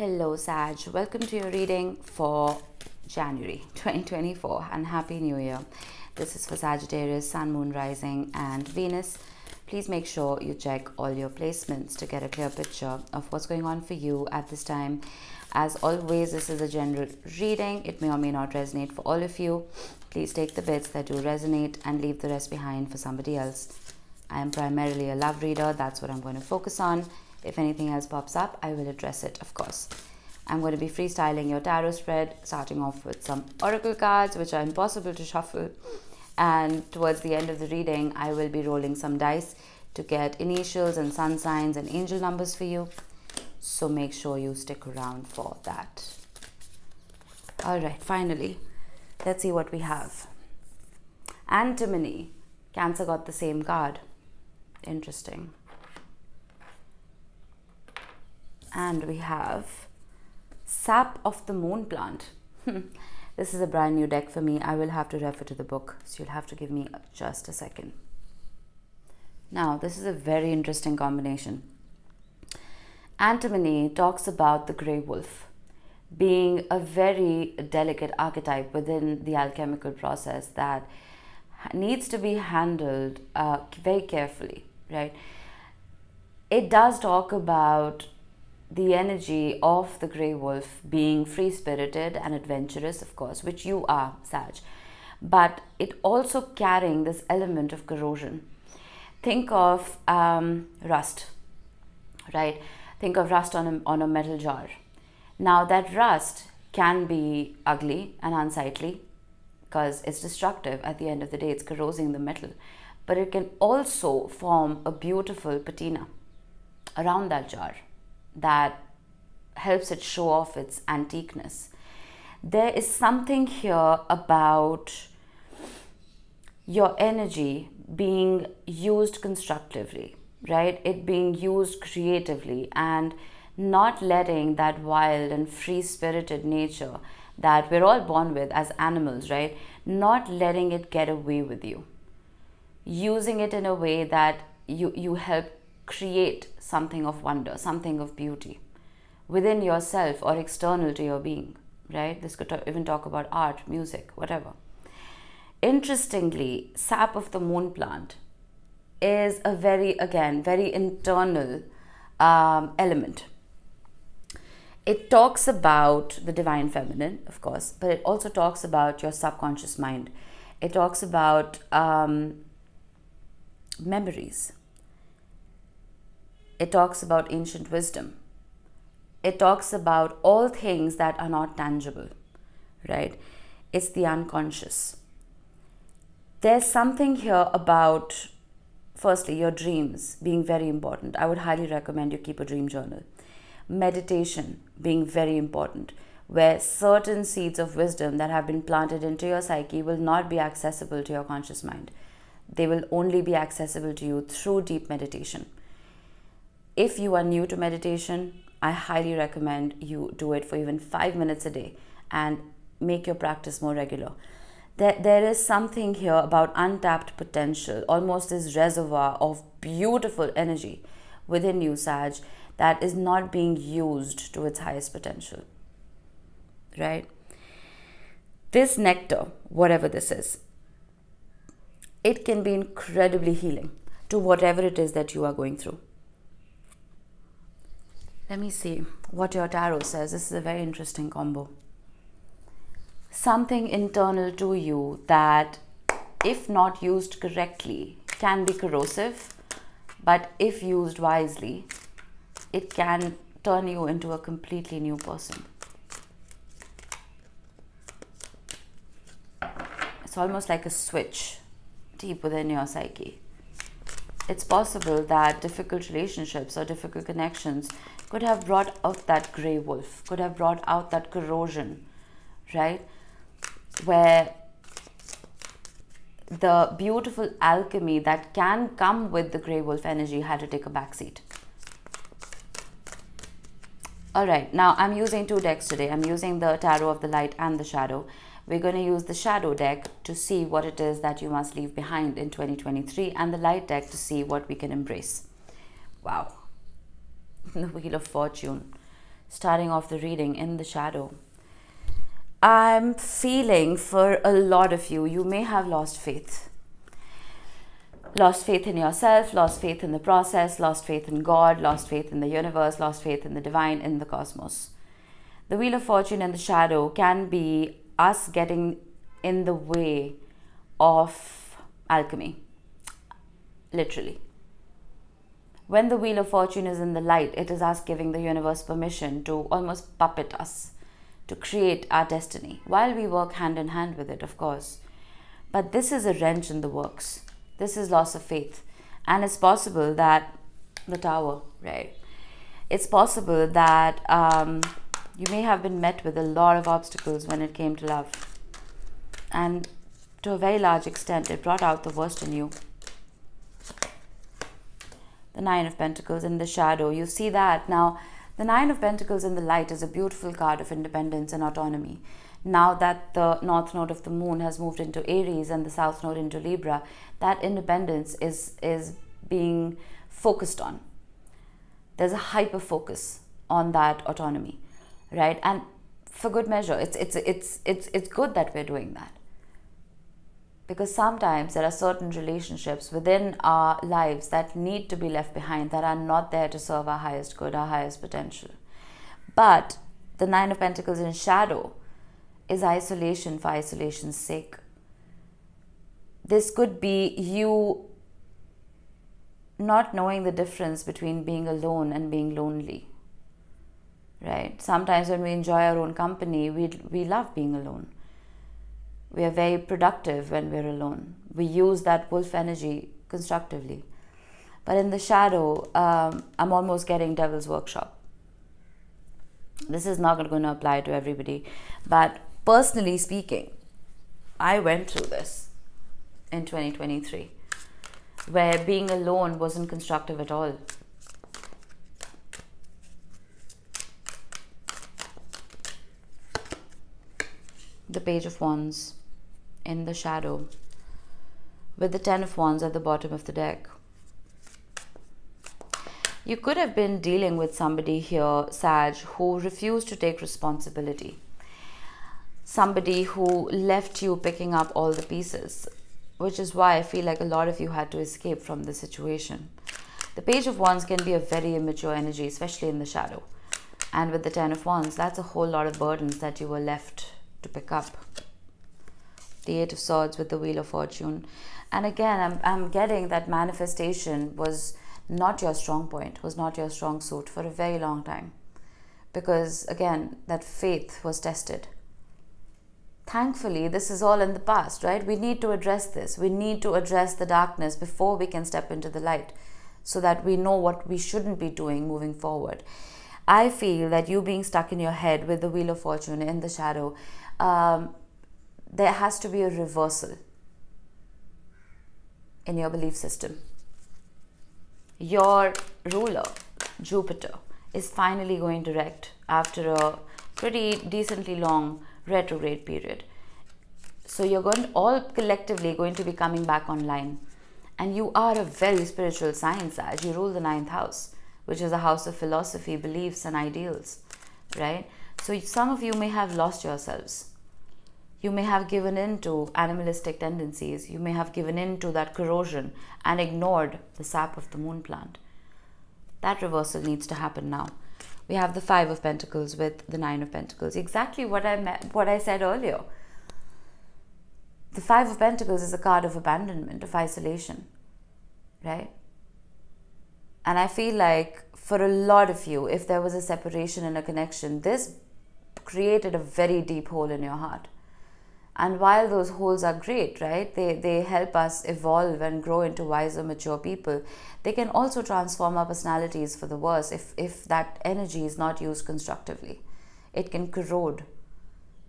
Hello, Sag. Welcome to your reading for January 2024 and Happy New Year. This is for Sagittarius, Sun, Moon, Rising, and Venus. Please make sure you check all your placements to get a clear picture of what's going on for you at this time. As always, this is a general reading. It may or may not resonate for all of you. Please take the bits that do resonate and leave the rest behind for somebody else. I am primarily a love reader. That's what I'm going to focus on. If anything else pops up, I will address it, of course. I'm going to be freestyling your tarot spread, starting off with some oracle cards, which are impossible to shuffle. And towards the end of the reading, I will be rolling some dice to get initials and sun signs and angel numbers for you. So make sure you stick around for that. All right, finally, let's see what we have. Antimony. Cancer got the same card. Interesting. And we have Sap of the Moon Plant. this is a brand new deck for me. I will have to refer to the book, so you'll have to give me just a second. Now, this is a very interesting combination. Antimony talks about the grey wolf being a very delicate archetype within the alchemical process that needs to be handled uh, very carefully, right? It does talk about the energy of the grey wolf being free spirited and adventurous, of course, which you are, Sag, but it also carrying this element of corrosion. Think of um, rust, right? Think of rust on a, on a metal jar. Now, that rust can be ugly and unsightly because it's destructive at the end of the day, it's corrosing the metal, but it can also form a beautiful patina around that jar that helps it show off its antiqueness. There is something here about your energy being used constructively, right? It being used creatively and not letting that wild and free spirited nature that we're all born with as animals, right? Not letting it get away with you. Using it in a way that you, you help create something of wonder, something of beauty within yourself or external to your being, right? This could even talk about art, music, whatever. Interestingly, sap of the moon plant is a very, again, very internal um, element. It talks about the divine feminine, of course, but it also talks about your subconscious mind. It talks about um, memories, it talks about ancient wisdom. It talks about all things that are not tangible, right? It's the unconscious. There's something here about, firstly, your dreams being very important. I would highly recommend you keep a dream journal. Meditation being very important, where certain seeds of wisdom that have been planted into your psyche will not be accessible to your conscious mind. They will only be accessible to you through deep meditation if you are new to meditation, I highly recommend you do it for even five minutes a day and make your practice more regular. There, there is something here about untapped potential, almost this reservoir of beautiful energy within you, Sag, that is not being used to its highest potential. Right? This nectar, whatever this is, it can be incredibly healing to whatever it is that you are going through. Let me see what your tarot says. This is a very interesting combo. Something internal to you that, if not used correctly, can be corrosive, but if used wisely, it can turn you into a completely new person. It's almost like a switch deep within your psyche. It's possible that difficult relationships or difficult connections could have brought out that grey wolf, could have brought out that corrosion, right? Where the beautiful alchemy that can come with the grey wolf energy had to take a backseat. All right, now I'm using two decks today. I'm using the Tarot of the Light and the Shadow. We're going to use the Shadow deck to see what it is that you must leave behind in 2023 and the Light deck to see what we can embrace. Wow, the Wheel of Fortune. starting off the reading in the shadow. I'm feeling for a lot of you, you may have lost faith. Lost faith in yourself, lost faith in the process, lost faith in God, lost faith in the universe, lost faith in the divine, in the cosmos. The Wheel of Fortune and the shadow can be us getting in the way of alchemy, literally. When the Wheel of Fortune is in the light, it is us giving the universe permission to almost puppet us to create our destiny while we work hand in hand with it, of course. But this is a wrench in the works. This is loss of faith. And it's possible that the tower, right? It's possible that um, you may have been met with a lot of obstacles when it came to love. And to a very large extent, it brought out the worst in you. The Nine of Pentacles in the shadow, you see that. Now, the Nine of Pentacles in the light is a beautiful card of independence and autonomy. Now that the North Node of the Moon has moved into Aries and the South Node into Libra, that independence is, is being focused on. There's a hyper focus on that autonomy, right? And for good measure, it's, it's, it's, it's, it's good that we're doing that because sometimes there are certain relationships within our lives that need to be left behind that are not there to serve our highest good, our highest potential. But the Nine of Pentacles in shadow is isolation for isolation's sake. This could be you not knowing the difference between being alone and being lonely. Right? Sometimes when we enjoy our own company, we, we love being alone we are very productive when we're alone. We use that wolf energy constructively. But in the shadow, um, I'm almost getting devil's workshop. This is not going to apply to everybody. But personally speaking, I went through this in 2023 where being alone wasn't constructive at all. The Page of Wands in the shadow with the Ten of Wands at the bottom of the deck. You could have been dealing with somebody here, Sag, who refused to take responsibility. Somebody who left you picking up all the pieces, which is why I feel like a lot of you had to escape from the situation. The Page of Wands can be a very immature energy, especially in the shadow. And with the Ten of Wands, that's a whole lot of burdens that you were left to pick up the Eight of Swords with the Wheel of Fortune. And again, I'm, I'm getting that manifestation was not your strong point, was not your strong suit for a very long time. Because again, that faith was tested. Thankfully, this is all in the past, right? We need to address this. We need to address the darkness before we can step into the light so that we know what we shouldn't be doing moving forward. I feel that you being stuck in your head with the Wheel of Fortune in the shadow um, there has to be a reversal in your belief system. Your ruler, Jupiter, is finally going direct after a pretty decently long retrograde period. So you're going to, all collectively going to be coming back online. And you are a very spiritual sign, as you rule the ninth house, which is a house of philosophy, beliefs, and ideals, right? So some of you may have lost yourselves you may have given in to animalistic tendencies. You may have given in to that corrosion and ignored the sap of the moon plant. That reversal needs to happen now. We have the Five of Pentacles with the Nine of Pentacles. Exactly what I met, what I said earlier. The Five of Pentacles is a card of abandonment, of isolation, right? And I feel like for a lot of you, if there was a separation and a connection, this created a very deep hole in your heart and while those holes are great right they they help us evolve and grow into wiser mature people they can also transform our personalities for the worse if if that energy is not used constructively. It can corrode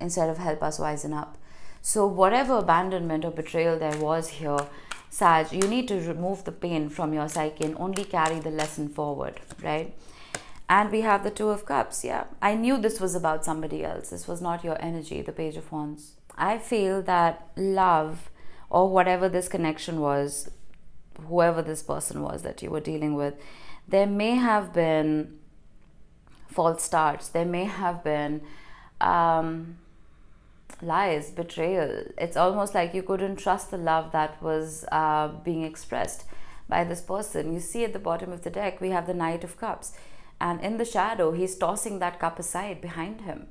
instead of help us wisen up. So whatever abandonment or betrayal there was here sag you need to remove the pain from your psyche and only carry the lesson forward right? And we have the two of cups yeah. I knew this was about somebody else. This was not your energy the page of wands I feel that love or whatever this connection was, whoever this person was that you were dealing with, there may have been false starts. There may have been um, lies, betrayal. It's almost like you couldn't trust the love that was uh, being expressed by this person. You see at the bottom of the deck, we have the Knight of Cups. And in the shadow, he's tossing that cup aside behind him,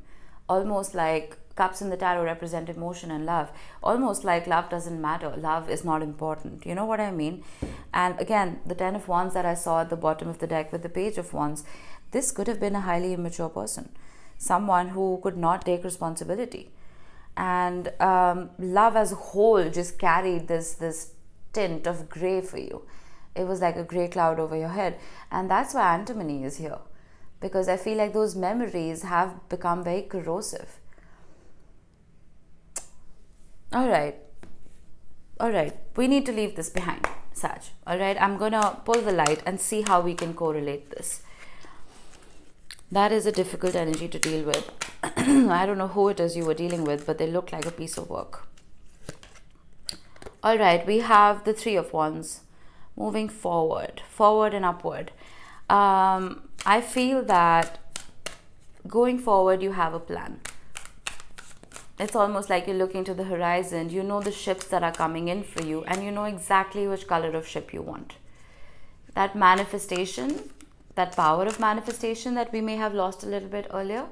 almost like cups in the tarot represent emotion and love. Almost like love doesn't matter. Love is not important. You know what i mean? And again the 10 of wands that i saw at the bottom of the deck with the page of wands this could have been a highly immature person. Someone who could not take responsibility. And um, love as a whole just carried this this tint of gray for you. It was like a gray cloud over your head. And that's why antimony is here because i feel like those memories have become very corrosive. All right. All right. We need to leave this behind Sag. all right? I'm gonna pull the light and see how we can correlate this. That is a difficult energy to deal with. I don't know who it is you were dealing with but they look like a piece of work. All right. We have the three of wands moving forward forward and upward. Um, i feel that going forward you have a plan it's almost like you're looking to the horizon. You know the ships that are coming in for you, and you know exactly which color of ship you want. That manifestation, that power of manifestation that we may have lost a little bit earlier,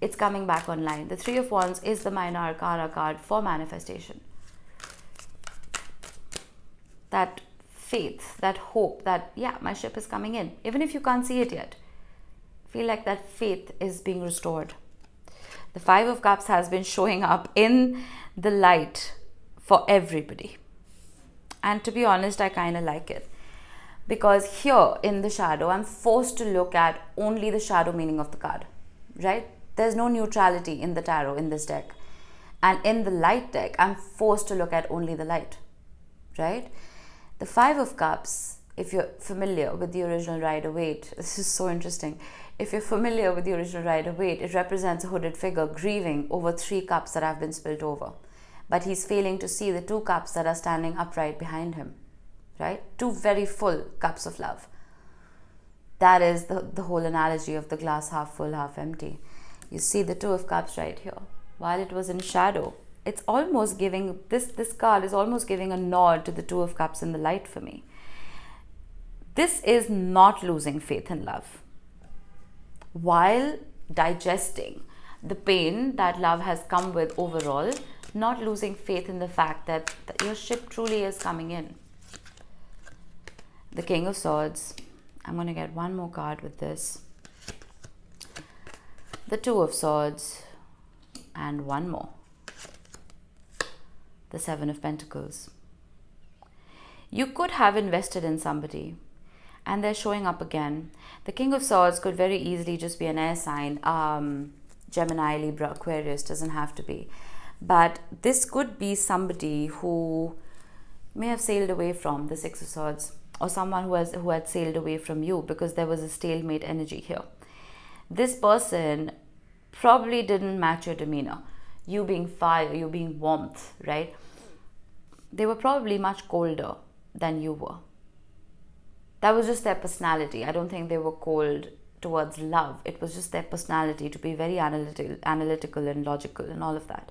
it's coming back online. The Three of Wands is the minor arcana card for manifestation. That faith, that hope that, yeah, my ship is coming in, even if you can't see it yet. Feel like that faith is being restored the Five of Cups has been showing up in the light for everybody. And to be honest, I kind of like it. Because here in the shadow, I'm forced to look at only the shadow meaning of the card, right? There's no neutrality in the tarot in this deck. And in the light deck, I'm forced to look at only the light, right? The Five of Cups, if you're familiar with the original Rider Waite, this is so interesting if you're familiar with the original Rider Waite, it represents a hooded figure grieving over three cups that have been spilt over. But he's failing to see the two cups that are standing upright behind him, right? Two very full cups of love. That is the, the whole analogy of the glass half full, half empty. You see the two of cups right here. While it was in shadow, it's almost giving this this card is almost giving a nod to the two of cups in the light for me. This is not losing faith in love while digesting the pain that love has come with overall, not losing faith in the fact that, that your ship truly is coming in. The King of Swords. I'm going to get one more card with this. The Two of Swords. And one more. The Seven of Pentacles. You could have invested in somebody and they're showing up again. The King of Swords could very easily just be an air sign. Um, Gemini, Libra, Aquarius doesn't have to be. But this could be somebody who may have sailed away from the Six of Swords or someone who has who had sailed away from you because there was a stalemate energy here. This person probably didn't match your demeanor. You being fire, you being warmth, right? They were probably much colder than you were that was just their personality. I don't think they were cold towards love. It was just their personality to be very analytical, analytical and logical and all of that.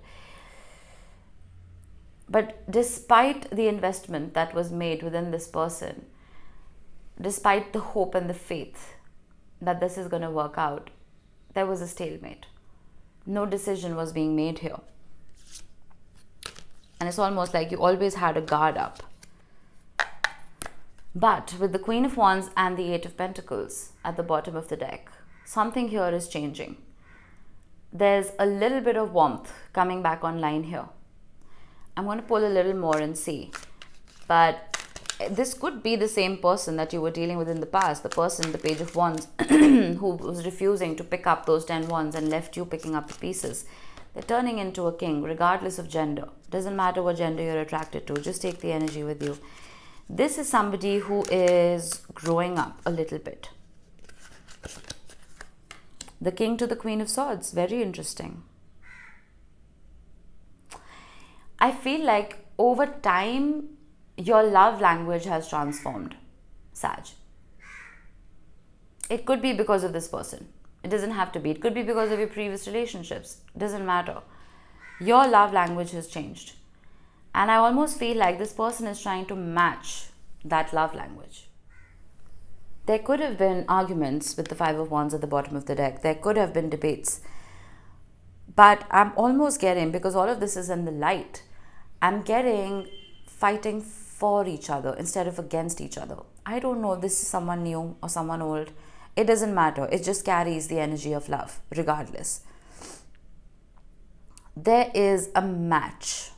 But despite the investment that was made within this person, despite the hope and the faith that this is going to work out, there was a stalemate. No decision was being made here. And it's almost like you always had a guard up but with the Queen of Wands and the Eight of Pentacles at the bottom of the deck, something here is changing. There's a little bit of warmth coming back online here. I'm going to pull a little more and see. But this could be the same person that you were dealing with in the past, the person, the Page of Wands, who was refusing to pick up those 10 wands and left you picking up the pieces. They're turning into a king, regardless of gender. Doesn't matter what gender you're attracted to, just take the energy with you. This is somebody who is growing up a little bit. The King to the Queen of Swords, very interesting. I feel like over time, your love language has transformed, Sag. It could be because of this person. It doesn't have to be. It could be because of your previous relationships. It doesn't matter. Your love language has changed. And I almost feel like this person is trying to match that love language. There could have been arguments with the Five of Wands at the bottom of the deck. There could have been debates. But I'm almost getting, because all of this is in the light, I'm getting fighting for each other instead of against each other. I don't know if this is someone new or someone old. It doesn't matter. It just carries the energy of love, regardless. There is a match.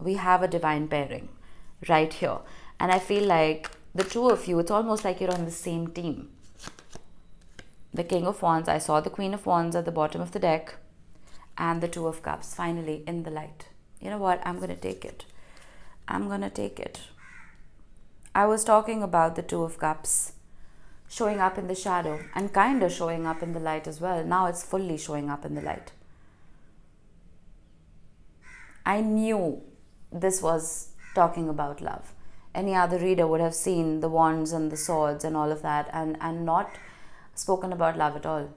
We have a divine pairing right here. And I feel like the two of you, it's almost like you're on the same team. The King of Wands, I saw the Queen of Wands at the bottom of the deck, and the Two of Cups finally in the light. You know what? I'm going to take it. I'm going to take it. I was talking about the Two of Cups showing up in the shadow and kind of showing up in the light as well. Now it's fully showing up in the light. I knew this was talking about love any other reader would have seen the wands and the swords and all of that and, and not spoken about love at all.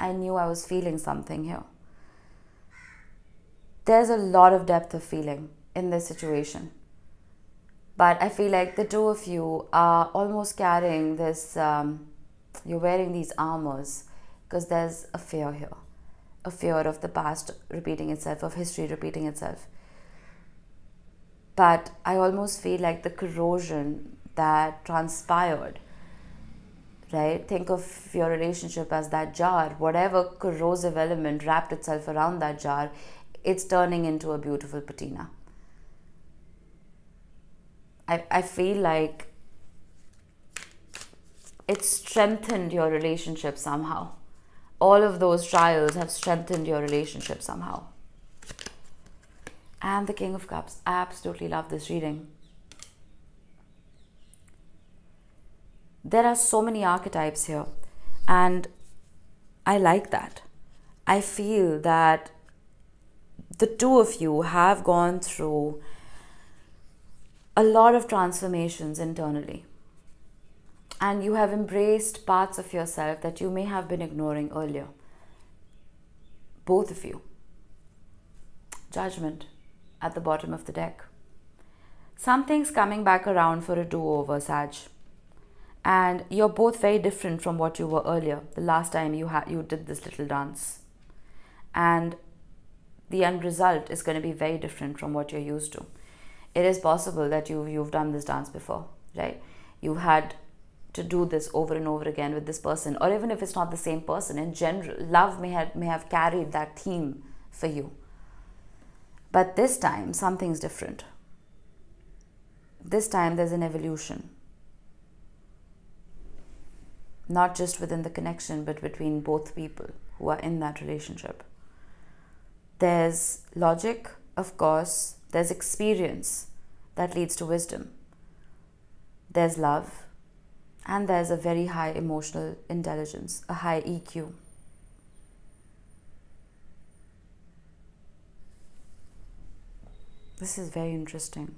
I knew I was feeling something here. There's a lot of depth of feeling in this situation. But I feel like the two of you are almost carrying this, um, you're wearing these armors because there's a fear here a fear of the past repeating itself, of history repeating itself but I almost feel like the corrosion that transpired. Right? Think of your relationship as that jar. Whatever corrosive element wrapped itself around that jar, it's turning into a beautiful patina. I, I feel like it strengthened your relationship somehow. All of those trials have strengthened your relationship somehow and the King of Cups. I absolutely love this reading. There are so many archetypes here, and I like that. I feel that the two of you have gone through a lot of transformations internally. And you have embraced parts of yourself that you may have been ignoring earlier. Both of you. Judgment at the bottom of the deck. Something's coming back around for a do over, Sag. And you're both very different from what you were earlier, the last time you, had you did this little dance. And the end result is going to be very different from what you're used to. It is possible that you've, you've done this dance before, right? You've had to do this over and over again with this person, or even if it's not the same person, in general, love may have, may have carried that theme for you but this time, something's different. This time, there's an evolution. Not just within the connection, but between both people who are in that relationship. There's logic, of course, there's experience that leads to wisdom. There's love, and there's a very high emotional intelligence, a high EQ. This is very interesting.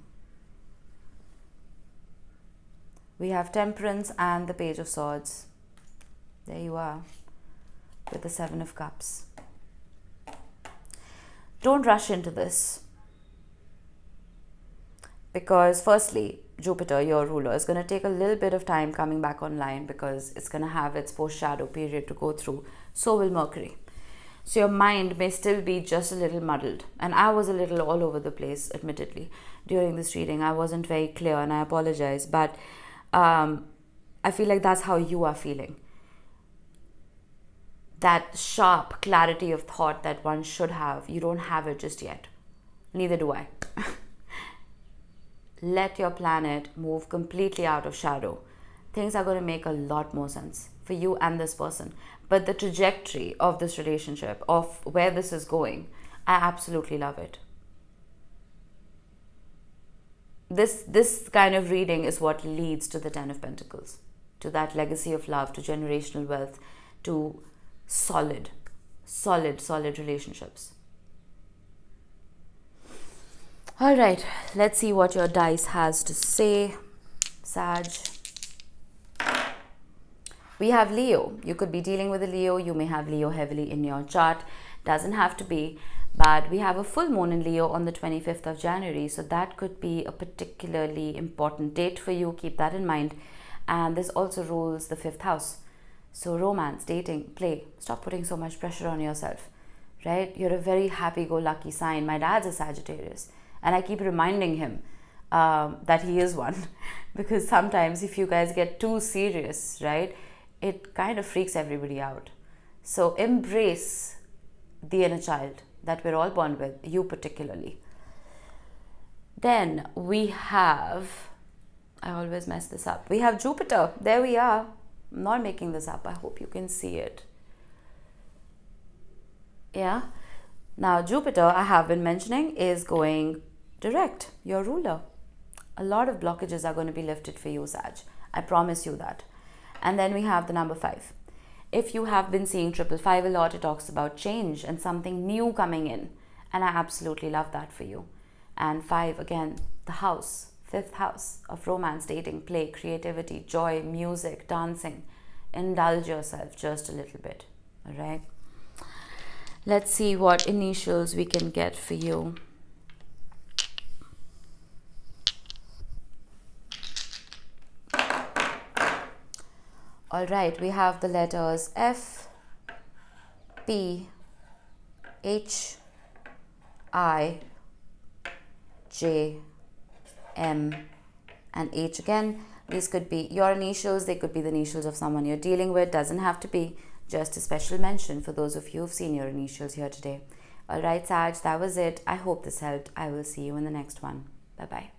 We have Temperance and the Page of Swords. There you are with the Seven of Cups. Don't rush into this because, firstly, Jupiter, your ruler, is going to take a little bit of time coming back online because it's going to have its post shadow period to go through. So will Mercury. So your mind may still be just a little muddled. And I was a little all over the place, admittedly, during this reading. I wasn't very clear and I apologize. But um, I feel like that's how you are feeling. That sharp clarity of thought that one should have, you don't have it just yet. Neither do I. Let your planet move completely out of shadow. Things are going to make a lot more sense for you and this person but the trajectory of this relationship, of where this is going, I absolutely love it. This, this kind of reading is what leads to the Ten of Pentacles, to that legacy of love, to generational wealth, to solid, solid, solid relationships. All right, let's see what your dice has to say, Sag. we have Leo. You could be dealing with a Leo. You may have Leo heavily in your chart. Doesn't have to be. But we have a full moon in Leo on the 25th of January. So that could be a particularly important date for you. Keep that in mind. And this also rules the fifth house. So, romance, dating, play. Stop putting so much pressure on yourself, right? You're a very happy go lucky sign. My dad's a Sagittarius. And I keep reminding him um, that he is one because sometimes if you guys get too serious, right? it kind of freaks everybody out. So embrace the inner child that we're all born with, you particularly. Then we have, I always mess this up. We have Jupiter. There we are. I'm not making this up. I hope you can see it. Yeah. Now, Jupiter, I have been mentioning, is going direct, your ruler. A lot of blockages are going to be lifted for you, Sag. I promise you that. And then we have the number five. If you have been seeing triple five a lot, it talks about change and something new coming in. And I absolutely love that for you. And five, again, the house, fifth house of romance, dating, play, creativity, joy, music, dancing. Indulge yourself just a little bit. All right. Let's see what initials we can get for you. All right, we have the letters F, P, H, I, J, M, and H again. These could be your initials, they could be the initials of someone you're dealing with, doesn't have to be. Just a special mention for those of you who've seen your initials here today. All right, Sag, that was it. I hope this helped. I will see you in the next one. Bye bye.